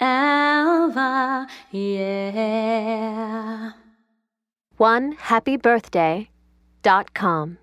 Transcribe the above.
Alva, yeah. One happy birthday dot com.